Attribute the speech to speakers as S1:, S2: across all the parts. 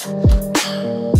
S1: Thank you.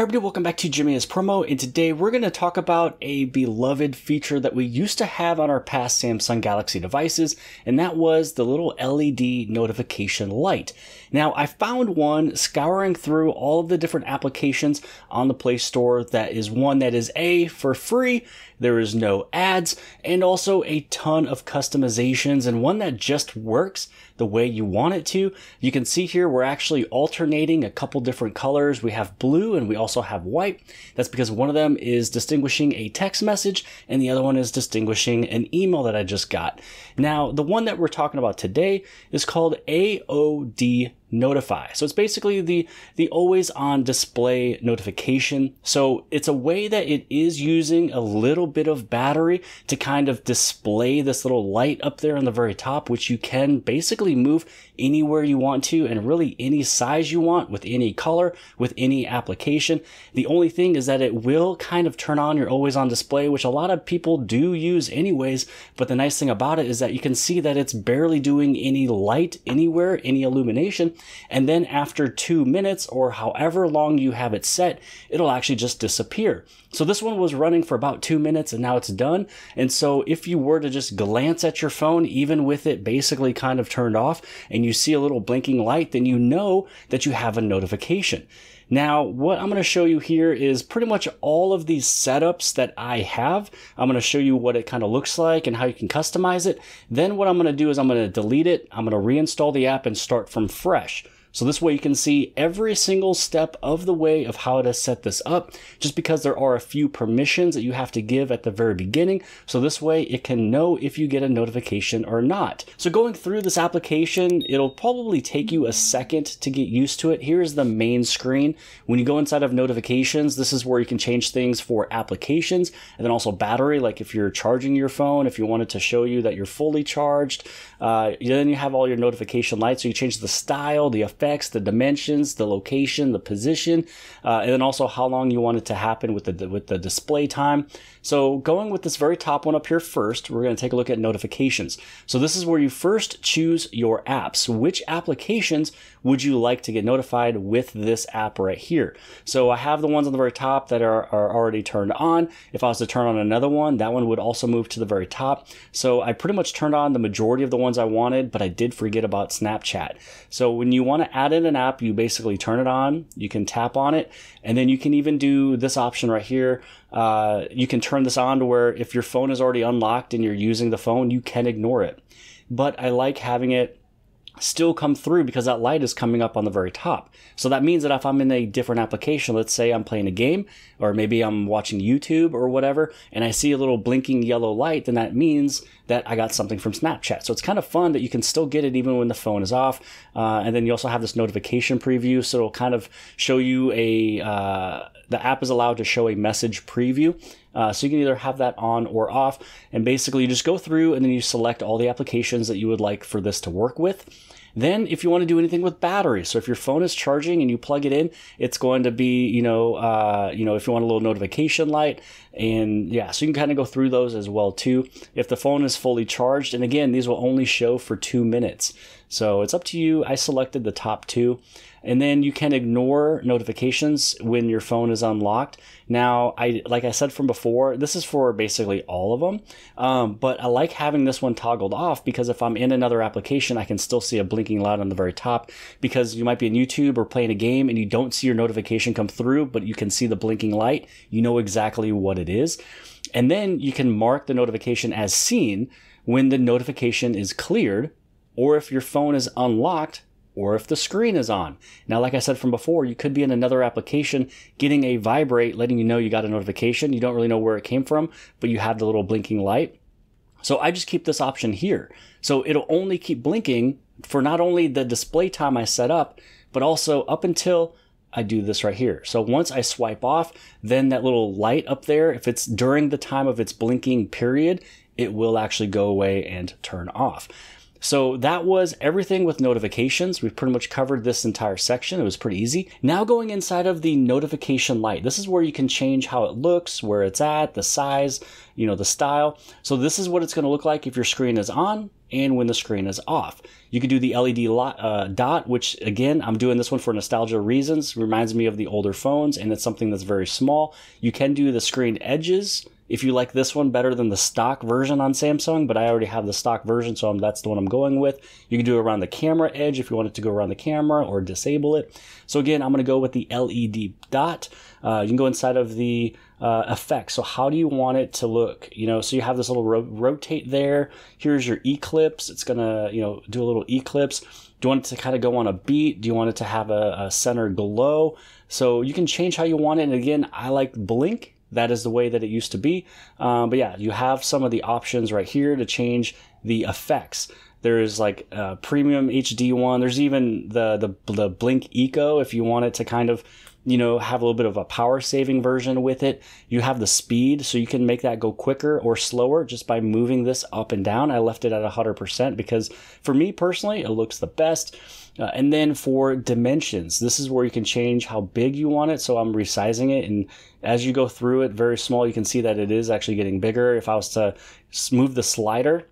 S1: Hey everybody, welcome back to Jimmy is Promo, and today we're going to talk about a beloved feature that we used to have on our past Samsung Galaxy devices, and that was the little LED notification light. Now, I found one scouring through all of the different applications on the Play Store that is one that is A, for free, there is no ads, and also a ton of customizations, and one that just works the way you want it to. You can see here we're actually alternating a couple different colors. We have blue and we also have white. That's because one of them is distinguishing a text message and the other one is distinguishing an email that I just got. Now, the one that we're talking about today is called AOD notify. So it's basically the, the always on display notification. So it's a way that it is using a little bit of battery to kind of display this little light up there on the very top, which you can basically move anywhere you want to and really any size you want with any color, with any application. The only thing is that it will kind of turn on your always on display, which a lot of people do use anyways. But the nice thing about it is that you can see that it's barely doing any light anywhere, any illumination. And then after two minutes or however long you have it set, it'll actually just disappear. So this one was running for about two minutes and now it's done. And so if you were to just glance at your phone, even with it basically kind of turned off and you see a little blinking light, then you know that you have a notification. Now, what I'm going to show you here is pretty much all of these setups that I have. I'm going to show you what it kind of looks like and how you can customize it. Then what I'm going to do is I'm going to delete it. I'm going to reinstall the app and start from fresh. So this way you can see every single step of the way of how to set this up, just because there are a few permissions that you have to give at the very beginning. So this way it can know if you get a notification or not. So going through this application, it'll probably take you a second to get used to it. Here's the main screen. When you go inside of notifications, this is where you can change things for applications and then also battery, like if you're charging your phone, if you wanted to show you that you're fully charged, uh, then you have all your notification lights. So you change the style, the effects, the dimensions, the location, the position, uh, and then also how long you want it to happen with the with the display time. So going with this very top one up here first, we're going to take a look at notifications. So this is where you first choose your apps. Which applications would you like to get notified with this app right here? So I have the ones on the very top that are, are already turned on. If I was to turn on another one, that one would also move to the very top. So I pretty much turned on the majority of the ones I wanted, but I did forget about Snapchat. So when you want to add in an app, you basically turn it on, you can tap on it, and then you can even do this option right here. Uh, you can turn this on to where if your phone is already unlocked and you're using the phone, you can ignore it. But I like having it still come through because that light is coming up on the very top. So that means that if I'm in a different application, let's say I'm playing a game or maybe I'm watching YouTube or whatever, and I see a little blinking yellow light, then that means that I got something from Snapchat. So it's kind of fun that you can still get it even when the phone is off. Uh, and then you also have this notification preview. So it'll kind of show you a, uh, the app is allowed to show a message preview. Uh, so you can either have that on or off. And basically you just go through and then you select all the applications that you would like for this to work with. Then, if you want to do anything with battery, so if your phone is charging and you plug it in, it's going to be, you know, uh, you know, if you want a little notification light, and yeah, so you can kind of go through those as well too. If the phone is fully charged, and again, these will only show for two minutes. So it's up to you. I selected the top two. And then you can ignore notifications when your phone is unlocked. Now, I like I said from before, this is for basically all of them. Um, but I like having this one toggled off because if I'm in another application, I can still see a blinking light on the very top. Because you might be in YouTube or playing a game and you don't see your notification come through, but you can see the blinking light. You know exactly what it is. And then you can mark the notification as seen when the notification is cleared or if your phone is unlocked or if the screen is on. Now, like I said from before, you could be in another application getting a vibrate, letting you know you got a notification. You don't really know where it came from, but you have the little blinking light. So I just keep this option here. So it'll only keep blinking for not only the display time I set up, but also up until I do this right here. So once I swipe off, then that little light up there, if it's during the time of its blinking period, it will actually go away and turn off. So that was everything with notifications. We've pretty much covered this entire section. It was pretty easy. Now going inside of the notification light. This is where you can change how it looks, where it's at, the size, you know, the style. So this is what it's going to look like if your screen is on and when the screen is off. You could do the LED uh, dot, which again, I'm doing this one for nostalgia reasons. Reminds me of the older phones and it's something that's very small. You can do the screen edges if you like this one better than the stock version on Samsung, but I already have the stock version, so that's the one I'm going with. You can do it around the camera edge if you want it to go around the camera or disable it. So again, I'm going to go with the LED dot. Uh, you can go inside of the uh, effects. So how do you want it to look? You know, so you have this little ro- rotate there. Here's your eclipse. It's going to, you know, do a little eclipse. Do you want it to kind of go on a beat? Do you want it to have a, a center glow? So you can change how you want it. And again, I like blink that is the way that it used to be. Um, but yeah, you have some of the options right here to change the effects. There's like a premium HD one. There's even the, the the Blink Eco if you want it to kind of you know have a little bit of a power saving version with it. You have the speed, so you can make that go quicker or slower just by moving this up and down. I left it at 100% because for me personally, it looks the best. Uh, and then for dimensions, this is where you can change how big you want it. So I'm resizing it. And as you go through it very small, you can see that it is actually getting bigger. If I was to move the slider,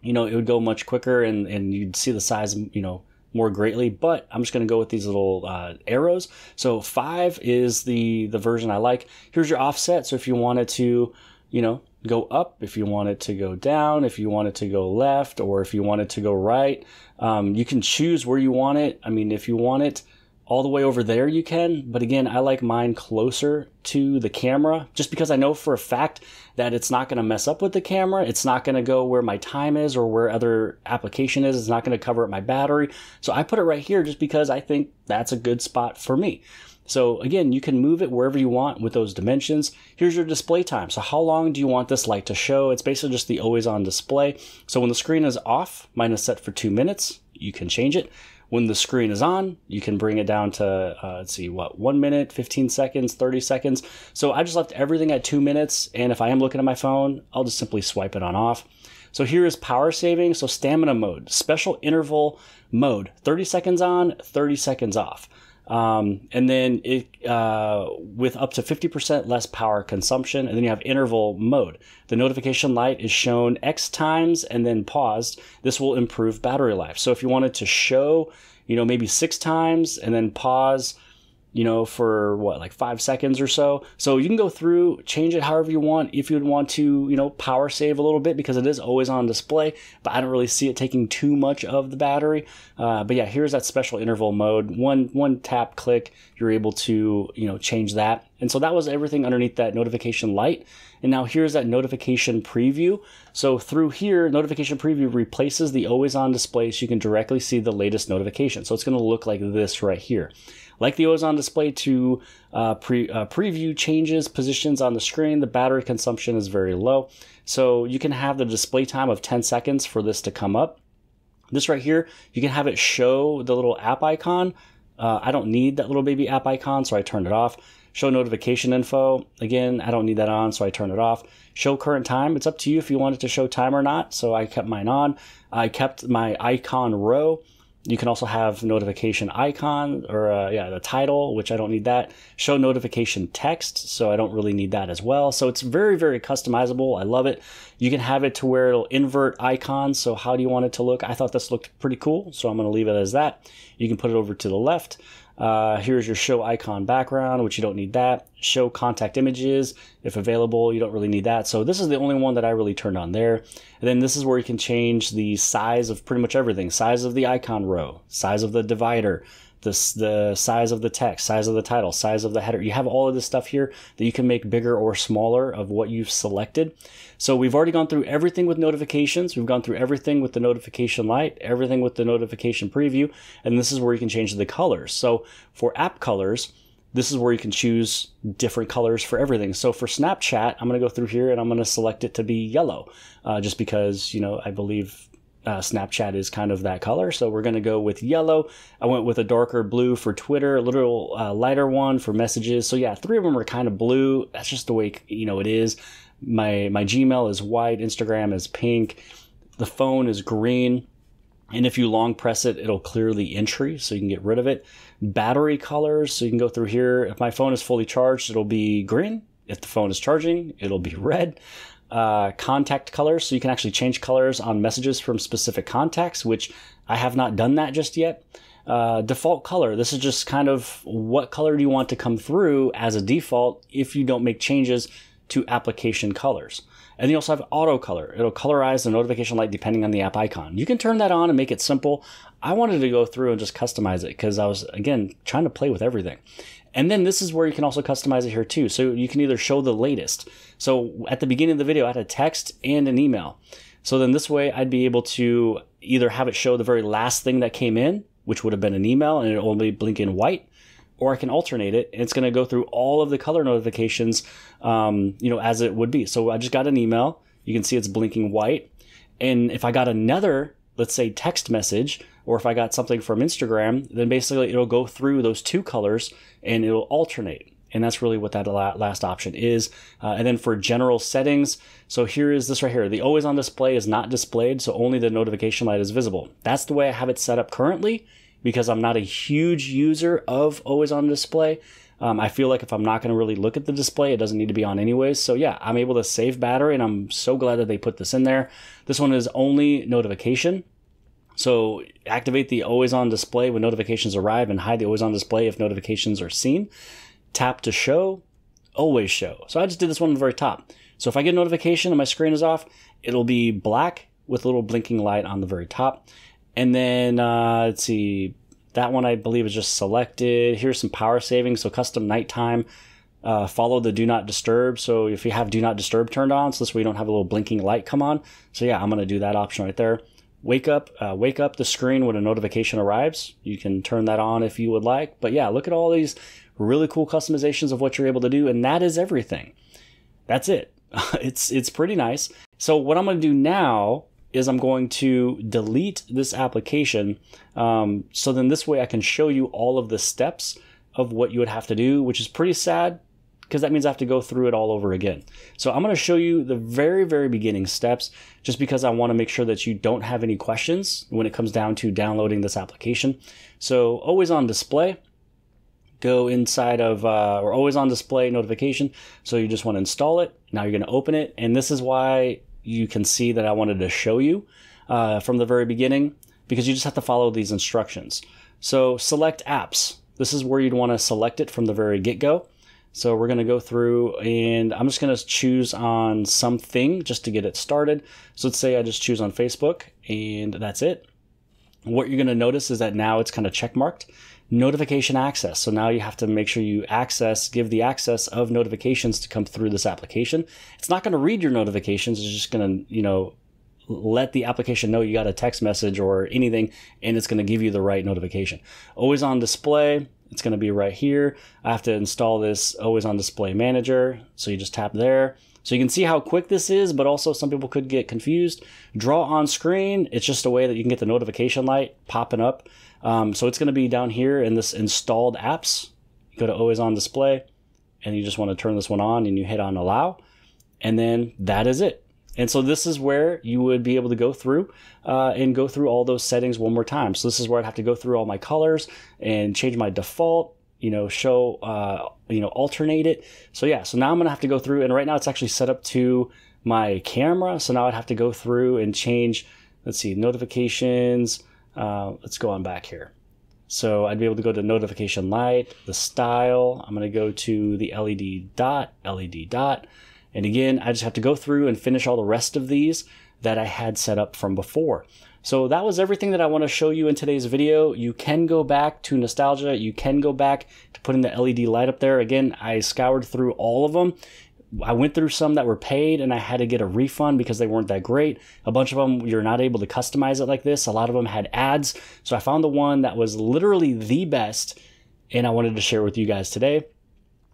S1: you know, it would go much quicker and, and you'd see the size, you know, more greatly, but I'm just going to go with these little uh, arrows. So five is the, the version I like. Here's your offset. So if you wanted to, you know, go up, if you want it to go down, if you want it to go left, or if you want it to go right. Um, you can choose where you want it. I mean, if you want it all the way over there, you can. But again, I like mine closer to the camera just because I know for a fact that it's not going to mess up with the camera. It's not going to go where my time is or where other application is. It's not going to cover up my battery. So I put it right here just because I think that's a good spot for me. So again, you can move it wherever you want with those dimensions. Here's your display time. So how long do you want this light to show? It's basically just the always on display. So when the screen is off, mine is set for two minutes. You can change it. When the screen is on, you can bring it down to, uh, let's see, what, one minute, 15 seconds, 30 seconds. So I just left everything at two minutes. And if I am looking at my phone, I'll just simply swipe it on off. So here is power saving. So stamina mode, special interval mode, 30 seconds on, 30 seconds off. Um, and then it uh, with up to 50% less power consumption. And then you have interval mode. The notification light is shown X times and then paused. This will improve battery life. So if you wanted to show, you know, maybe six times and then pause you know, for what, like five seconds or so. So you can go through, change it however you want. If you'd want to, you know, power save a little bit because it is always on display, but I don't really see it taking too much of the battery. Uh, but yeah, here's that special interval mode. One one tap click, you're able to, you know, change that. And so that was everything underneath that notification light. And now here's that notification preview. So through here, notification preview replaces the always on display so you can directly see the latest notification. So it's going to look like this right here. Like the always on display to uh, pre, uh, preview changes, positions on the screen, the battery consumption is very low. So you can have the display time of 10 seconds for this to come up. This right here, you can have it show the little app icon. Uh, I don't need that little baby app icon, so I turned it off. Show notification info. Again, I don't need that on, so I turn it off. Show current time. It's up to you if you want it to show time or not. So I kept mine on. I kept my icon row. You can also have notification icon or uh, yeah, the title, which I don't need that. Show notification text, so I don't really need that as well. So it's very, very customizable. I love it. You can have it to where it'll invert icons. So how do you want it to look? I thought this looked pretty cool, so I'm going to leave it as that. You can put it over to the left. Uh, here's your show icon background, which you don't need that. Show contact images, if available, you don't really need that. So this is the only one that I really turned on there. And then this is where you can change the size of pretty much everything. Size of the icon row, size of the divider, the, the size of the text, size of the title, size of the header. You have all of this stuff here that you can make bigger or smaller of what you've selected. So we've already gone through everything with notifications. We've gone through everything with the notification light, everything with the notification preview, and this is where you can change the colors. So for app colors, this is where you can choose different colors for everything. So for Snapchat, I'm going to go through here and I'm going to select it to be yellow, uh, just because, you know, I believe uh, Snapchat is kind of that color. So we're going to go with yellow. I went with a darker blue for Twitter, a little uh, lighter one for messages. So yeah, three of them are kind of blue. That's just the way you know it is. My my Gmail is white, Instagram is pink, the phone is green. And if you long press it, it'll clear the entry so you can get rid of it. Battery colors, so you can go through here. If my phone is fully charged, it'll be green. If the phone is charging, it'll be red. Uh, contact colors, so you can actually change colors on messages from specific contacts, which I have not done that just yet. Uh, default color, this is just kind of what color do you want to come through as a default if you don't make changes to application colors. And you also have auto color. It'll colorize the notification light depending on the app icon. You can turn that on and make it simple. I wanted to go through and just customize it because I was, again, trying to play with everything. And then this is where you can also customize it here too. So you can either show the latest. So at the beginning of the video, I had a text and an email. So then this way I'd be able to either have it show the very last thing that came in, which would have been an email and it'll only blink in white, or I can alternate it and it's going to go through all of the color notifications, um, you know, as it would be. So I just got an email. You can see it's blinking white. And if I got another, let's say text message, or if I got something from Instagram, then basically it'll go through those two colors and it'll alternate. And that's really what that last option is. Uh, and then for general settings, so here is this right here. The always on display is not displayed, so only the notification light is visible. That's the way I have it set up currently because I'm not a huge user of always on display. Um, I feel like if I'm not going to really look at the display, it doesn't need to be on anyways. So yeah, I'm able to save battery and I'm so glad that they put this in there. This one is only notification. So activate the always on display when notifications arrive and hide the always on display if notifications are seen. Tap to show, always show. So I just did this one on the very top. So if I get a notification and my screen is off, it'll be black with a little blinking light on the very top. And then uh, let's see, that one I believe is just selected. Here's some power saving. So custom nighttime. Uh, follow the do not disturb. So if you have do not disturb turned on, so this way you don't have a little blinking light come on. So yeah, I'm gonna do that option right there. Wake up, uh, wake up the screen when a notification arrives. You can turn that on if you would like. But yeah, look at all these really cool customizations of what you're able to do, and that is everything. That's it. it's it's pretty nice. So what I'm gonna do now is I'm going to delete this application. Um, so then this way I can show you all of the steps of what you would have to do, which is pretty sad because that means I have to go through it all over again. So I'm going to show you the very, very beginning steps just because I want to make sure that you don't have any questions when it comes down to downloading this application. So always on display, go inside of, uh, or always on display notification. So you just want to install it. Now you're going to open it. And this is why you can see that I wanted to show you uh, from the very beginning because you just have to follow these instructions. So select apps. This is where you'd want to select it from the very get-go. So we're going to go through and I'm just going to choose on something just to get it started. So let's say I just choose on Facebook and that's it. What you're going to notice is that now it's kind of check marked notification access. So now you have to make sure you access, give the access of notifications to come through this application. It's not going to read your notifications. It's just going to, you know, let the application know you got a text message or anything, and it's going to give you the right notification. Always on display. It's going to be right here. I have to install this always on display manager. So you just tap there. So you can see how quick this is, but also some people could get confused. Draw on screen. It's just a way that you can get the notification light popping up. Um, so it's going to be down here in this installed apps. You go to always on display and you just want to turn this one on and you hit on allow. And then that is it. And so this is where you would be able to go through uh, and go through all those settings one more time. So this is where I'd have to go through all my colors and change my default, you know, show, uh, you know, alternate it. So yeah, so now I'm to have to go through and right now it's actually set up to my camera. So now I'd have to go through and change, let's see, notifications, uh, let's go on back here. So I'd be able to go to notification light, the style. I'm to go to the LED dot, LED dot. And again, I just have to go through and finish all the rest of these that I had set up from before. So that was everything that I want to show you in today's video. You can go back to nostalgia. You can go back to putting the LED light up there. Again, I scoured through all of them. I went through some that were paid and I had to get a refund because they weren't that great. A bunch of them, you're not able to customize it like this. A lot of them had ads. So I found the one that was literally the best and I wanted to share with you guys today.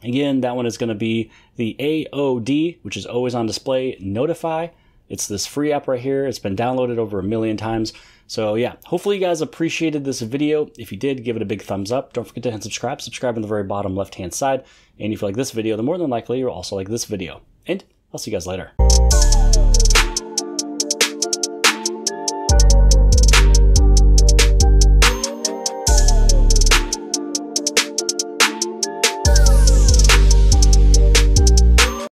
S1: Again, that one is going to be the AOD, which is always on display, Notify. It's this free app right here. It's been downloaded over a million times. So yeah, hopefully you guys appreciated this video. If you did, give it a big thumbs up. Don't forget to hit subscribe. Subscribe on the very bottom left-hand side. And if you like this video, then more than likely you'll also like this video. And I'll see you guys later.